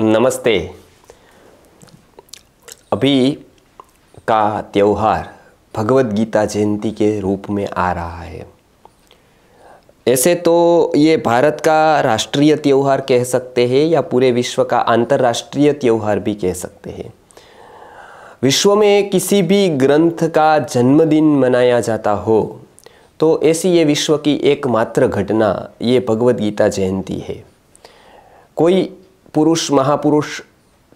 नमस्ते। अभी का त्यौहार भगवत गीता जयंती के रूप में आ रहा है। ऐसे तो ये भारत का राष्ट्रीय त्यौहार कह सकते हैं या पूरे विश्व का अंतर्राष्ट्रीय त्यौहार भी कह सकते हैं। विश्व में किसी भी ग्रंथ का जन्मदिन मनाया जाता हो तो ऐसी ये विश्व की एकमात्र घटना ये भगवत गीता जयंती है। कोई पुरुष, महापुरुष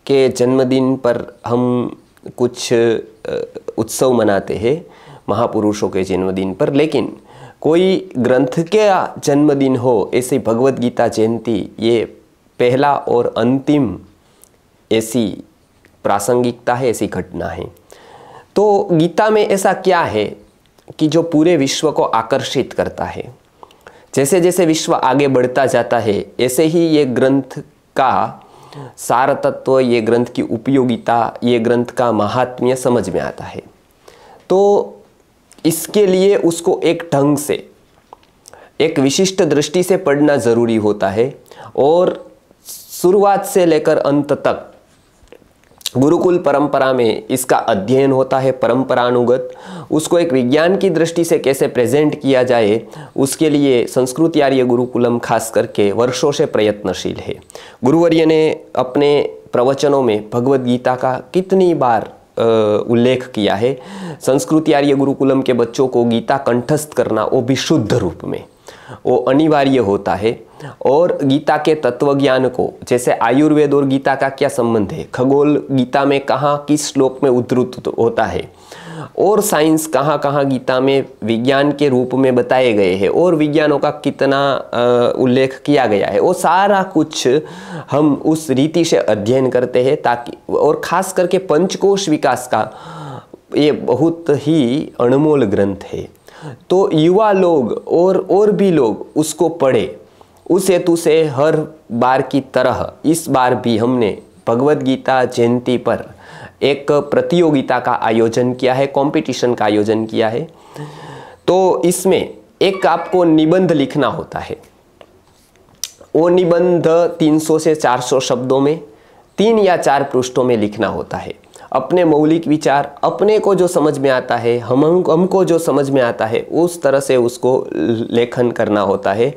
के जन्मदिन पर हम कुछ उत्सव मनाते हैं, महापुरुषों के जन्मदिन पर। लेकिन कोई ग्रंथ के जन्मदिन हो, ऐसी भगवत गीता जयंती, ये पहला और अंतिम ऐसी प्रासंगिकता है, ऐसी घटना है। तो गीता में ऐसा क्या है कि जो पूरे विश्व को आकर्षित करता है? जैसे जैसे विश्व आगे बढ़ता जाता है, ऐसे ही ये ग्रंथ का सार तत्व ये ग्रंथ की उपयोगिता, ये ग्रंथ का महात्म्य समझ में आता है। तो इसके लिए उसको एक ढंग से, एक विशिष्ट दृष्टि से पढ़ना ज़रूरी होता है और शुरुआत से लेकर अंत तक गुरुकुल परंपरा में इसका अध्ययन होता है परंपरानुगत। उसको एक विज्ञान की दृष्टि से कैसे प्रेजेंट किया जाए, उसके लिए संस्कृत आर्य गुरुकुलम खास करके वर्षों से प्रयत्नशील है। गुरुवर्य ने अपने प्रवचनों में भगवत गीता का कितनी बार उल्लेख किया है। संस्कृत आर्य गुरुकुलम के बच्चों को गीता कंठस्थ करना वो भी शुद्ध रूप में। वो अनिवार्य होता है। और गीता के तत्व ज्ञान को, जैसे आयुर्वेद और गीता का क्या संबंध है? खगोल गीता में कहाँ किस श्लोक में उद्धृत होता है? और साइंस कहाँ कहाँ गीता में विज्ञान के रूप में बताए गए हैं और विज्ञानों का कितना उल्लेख किया गया है? वो सारा कुछ हम उस रीति से अध्ययन करते हैं ताकि, और खास करके पंचकोश विकास का, ये बहुत ही अनमोल ग्रंथ है। तो युवा लोग और और भी लोग उसको पढ़े। उस हेतु से हर बार की तरह इस बार भी हमने भगवत गीता जयंती पर एक प्रतियोगिता का आयोजन किया है कंपटीशन का आयोजन किया है। तो इसमें एक आपको निबंध लिखना होता है। वो निबंध 300 से 400 शब्दों में, तीन या चार पृष्ठों में लिखना होता है। अपने मौलिक विचार, अपने को जो समझ में आता है, हम हमको जो समझ में आता है, उस तरह से उसको लेखन करना होता है।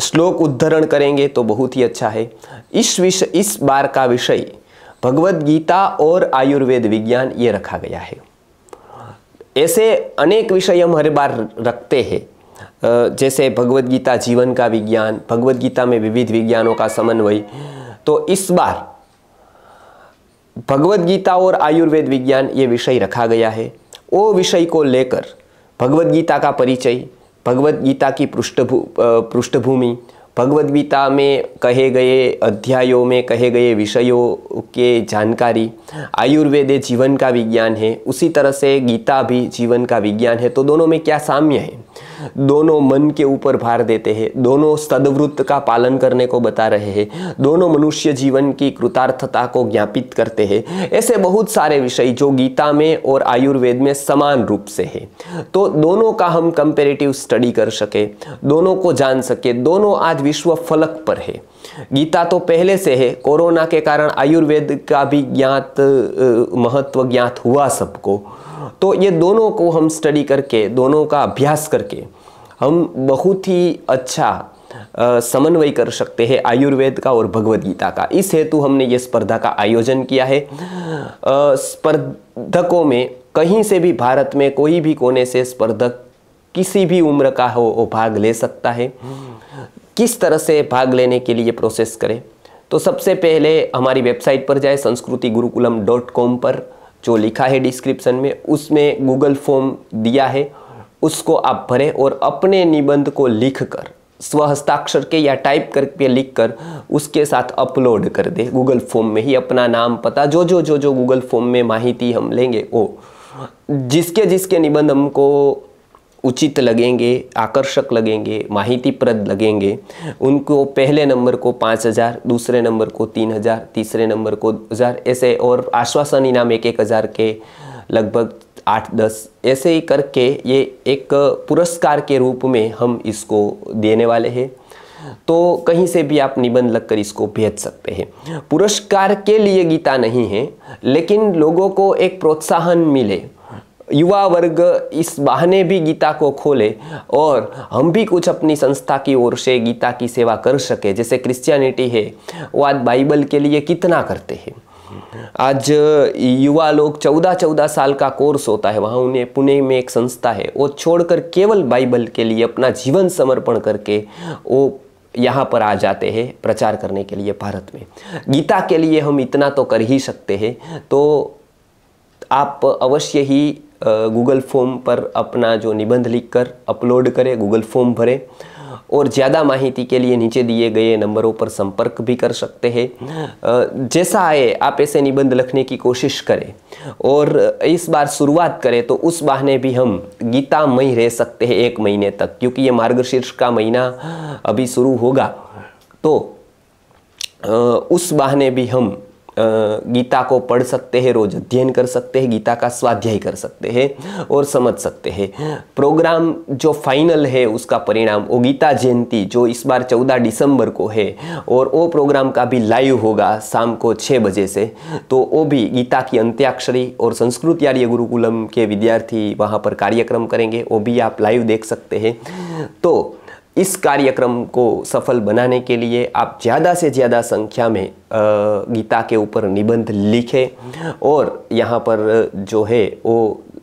श्लोक उद्धरण करेंगे तो बहुत ही अच्छा है। इस विषय इस बार का विषय भगवत गीता और आयुर्वेद विज्ञान, ये रखा गया है। ऐसे अनेक विषय हम हर बार रखते हैं। जैसे भगवत गीता जीवन का विज्ञान भगवत गीता में विविध विज्ञानों का समन्वय। तो इस बार भगवत गीता और आयुर्वेद विज्ञान ये विषय रखा गया है। वो विषय को लेकर भगवत गीता का परिचय भगवत गीता की पृष्ठभू पृष्ठभूमि भगवत गीता में कहे गए अध्यायों में कहे गए विषयों के जानकारी, आयुर्वेद जीवन का विज्ञान है। उसी तरह से गीता भी जीवन का विज्ञान है। तो दोनों में क्या साम्य है? दोनों मन के ऊपर भार देते हैं, दोनों सदवृत्त का पालन करने को बता रहे हैं, दोनों मनुष्य जीवन की कृतार्थता को ज्ञापित करते हैं। ऐसे बहुत सारे विषय जो गीता में और आयुर्वेद में समान रूप से है। तो दोनों का हम कंपेरेटिव स्टडी कर सके, दोनों को जान सके, दोनों आज विश्व फलक पर है। गीता तो पहले से है, कोरोना के कारण आयुर्वेद का भी ज्ञात महत्व ज्ञात हुआ सबको। तो ये दोनों को हम स्टडी करके, दोनों का अभ्यास करके, हम बहुत ही अच्छा समन्वय कर सकते हैं आयुर्वेद का और भगवत गीता का। इस हेतु हमने ये स्पर्धा का आयोजन किया है। स्पर्धकों में कहीं से भी भारत में कोई भी कोने से स्पर्धक किसी भी उम्र का हो, वो भाग ले सकता है। किस तरह से भाग लेने के लिए प्रोसेस करें? तो सबसे पहले हमारी वेबसाइट पर जाए संस्कृति गुरुकुलम डॉट कॉम पर, जो लिखा है डिस्क्रिप्शन में, उसमें गूगल फॉर्म दिया है, उसको आप भरें और अपने निबंध को लिख कर स्वहस्ताक्षर के या टाइप करके लिख कर उसके साथ अपलोड कर दे। गूगल फॉर्म में ही अपना नाम पता, जो जो जो जो गूगल फॉर्म में माहिती हम लेंगे, वो। जिसके जिसके निबंध हमको उचित लगेंगे, आकर्षक लगेंगे, माहितीप्रद लगेंगे। उनको पहले नंबर को पाँच हज़ार, दूसरे नंबर को तीन हज़ार, तीसरे नंबर को हज़ार, ऐसे और आश्वासन इनाम एक एक हज़ार के लगभग आठ, दस, ऐसे ही करके ये एक पुरस्कार के रूप में हम इसको देने वाले हैं। तो कहीं से भी आप निबंध लगकर इसको भेज सकते हैं। पुरस्कार के लिए गीता नहीं है, लेकिन लोगों को एक प्रोत्साहन मिले। युवा वर्ग इस बहाने भी गीता को खोले और हम भी कुछ अपनी संस्था की ओर से गीता की सेवा कर सके। जैसे क्रिश्चियनिटी है वो आज बाइबल के लिए कितना करते हैं। आज युवा लोग चौदह चौदह साल का कोर्स होता है, वहाँ उन्हें पुणे में एक संस्था है। वो छोड़कर केवल बाइबल के लिए अपना जीवन समर्पण करके वो यहाँ पर आ जाते हैं, प्रचार करने के लिए भारत में। गीता के लिए हम इतना तो कर ही सकते हैं तो आप अवश्य ही गूगल फॉर्म पर अपना जो निबंध लिखकर अपलोड करें गूगल फॉर्म भरें और ज़्यादा माहिती के लिए नीचे दिए गए नंबरों पर संपर्क भी कर सकते हैं। जैसा आए आप ऐसे निबंध लिखने की कोशिश करें और इस बार शुरुआत करें तो उस बहाने भी हम गीतामय रह सकते हैं एक महीने तक, क्योंकि ये मार्गशीर्ष का महीना अभी शुरू होगा। तो उस बहाने भी हम गीता को पढ़ सकते हैं, रोज अध्ययन कर सकते हैं, गीता का स्वाध्याय कर सकते हैं और समझ सकते हैं। प्रोग्राम जो फाइनल है, उसका परिणाम वो गीता जयंती, जो इस बार 14 दिसंबर को है, और वो प्रोग्राम का भी लाइव होगा शाम को छः बजे से। तो वो भी गीता की अंत्याक्षरी और संस्कृत यार्य गुरुकुलम के विद्यार्थी वहाँ पर कार्यक्रम करेंगे, वो भी आप लाइव देख सकते हैं। तो इस कार्यक्रम को सफल बनाने के लिए आप ज़्यादा से ज़्यादा संख्या में गीता के ऊपर निबंध लिखें और यहाँ पर जो है वो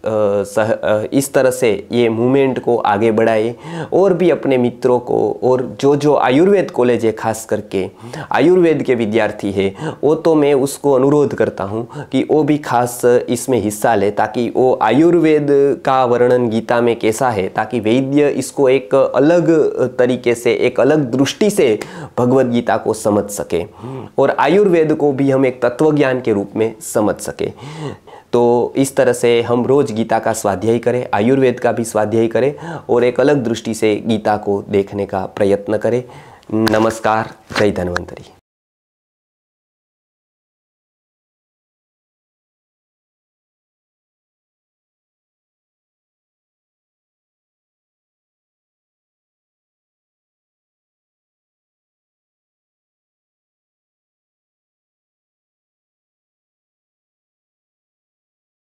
सह इस तरह से ये मूवमेंट को आगे बढ़ाए और भी अपने मित्रों को और जो जो आयुर्वेद कॉलेज है, खास करके आयुर्वेद के विद्यार्थी है, वो तो मैं उसको अनुरोध करता हूँ कि वो भी खास इसमें हिस्सा ले ताकि वो आयुर्वेद का वर्णन गीता में कैसा है, ताकि वैद्य इसको एक अलग तरीके से, एक अलग दृष्टि से भगवत गीता को समझ सके और आयुर्वेद को भी हम एक तत्वज्ञान के रूप में समझ सके। तो इस तरह से हम रोज़ गीता का स्वाध्याय करें, आयुर्वेद का भी स्वाध्याय करें और एक अलग दृष्टि से गीता को देखने का प्रयत्न करें। नमस्कार, जय धन्वंतरी।